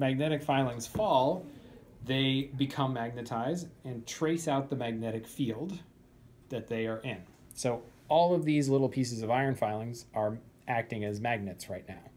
magnetic filings fall, they become magnetized and trace out the magnetic field that they are in. So all of these little pieces of iron filings are acting as magnets right now.